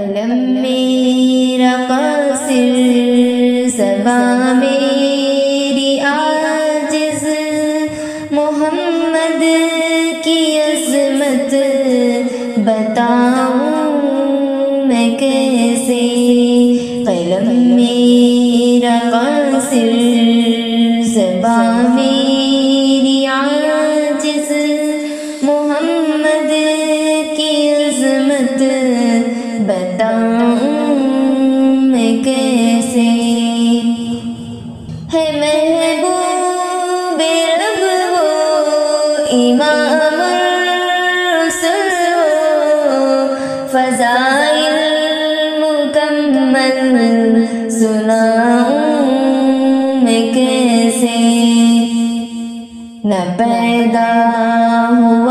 कलम मेरा कासिर सबा मेरी आजिज। मोहम्मद की अजमत बताऊँ मैं कैसे? कलम मेरा इमाम फजाइल मुकम्मल सुनाऊं मैं कैसे? न पैदा हुआ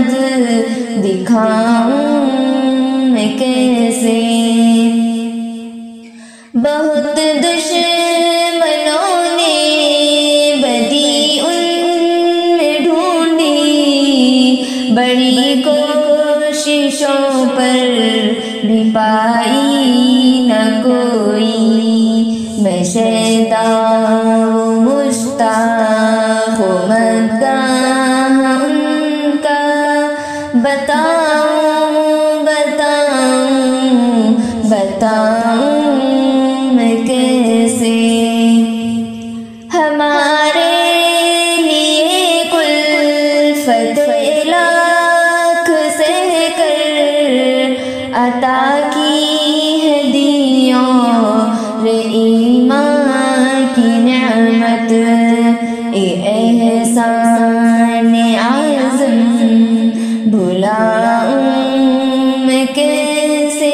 मोहम्मद दिखाऊँ मैं कैसे? बहुत दुश्मनों ने बदी उनमें ढूंढी। बड़ी कोशिशों पर भी पाई न कोई। मैं बताऊँ बताऊँ बताऊँ कैसे? हमारे लिए कुल से कर अता की है दियों रे की नेमत। एहसान आज़म भुलाऊं मैं कैसे?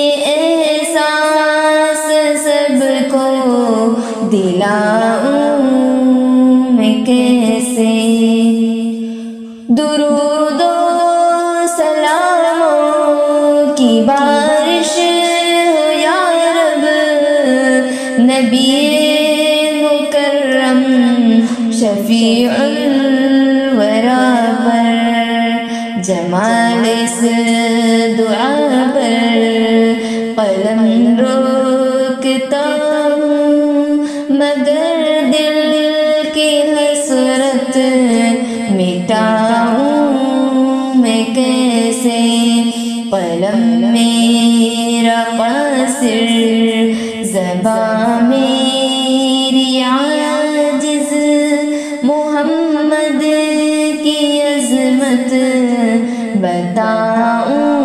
ये एहसास सबको दिलाऊं मैं कैसे? दुरूदो सलामों की बारिश हो नबी मुकर्रम शफीउल जमाल इस दुआ पर कलम रोकता मगर दिल की हसरत मिटाऊं मैं कैसे? पलम मेरा पासिर जबा मेरी आजिज़। मोहम्मद की अजमत bề ta.